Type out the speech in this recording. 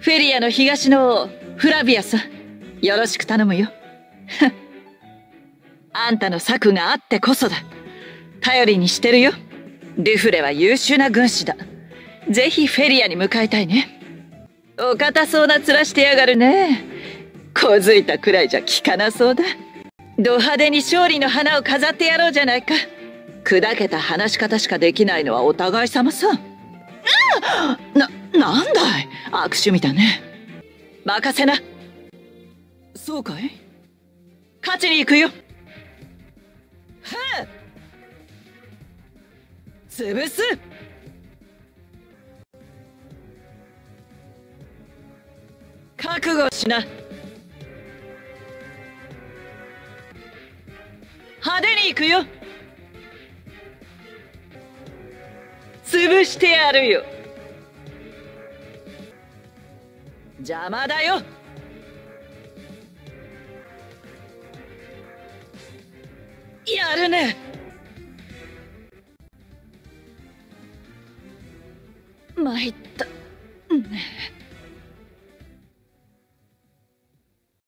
フェリアの東の王フラビアさんよろしく頼むよ。あんたの策があってこそだ。頼りにしてるよ。ルフレは優秀な軍師だ。ぜひフェリアに向かいたいね。お堅そうな面してやがるね。小づいたくらいじゃ効かなそうだ。ド派手に勝利の花を飾ってやろうじゃないか。砕けた話し方しかできないのはお互い様さ。な、なんだい？悪趣味だね。任せな。そうかい？勝ちに行くよ。はあ潰す。覚悟しな。派手に行くよ。潰してやるよ。邪魔だよ。やるね。参った。ね